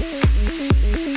Mm-hmm.